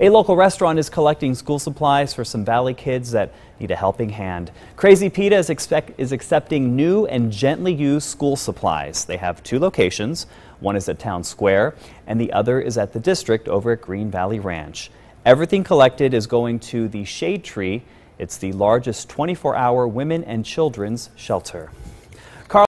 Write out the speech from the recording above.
A local restaurant is collecting school supplies for some Valley kids that need a helping hand. Crazy Pita is, expect, is accepting new and gently used school supplies. They have two locations. One is at Town Square and the other is at the district over at Green Valley Ranch. Everything collected is going to the Shade Tree. It's the largest 24-hour women and children's shelter.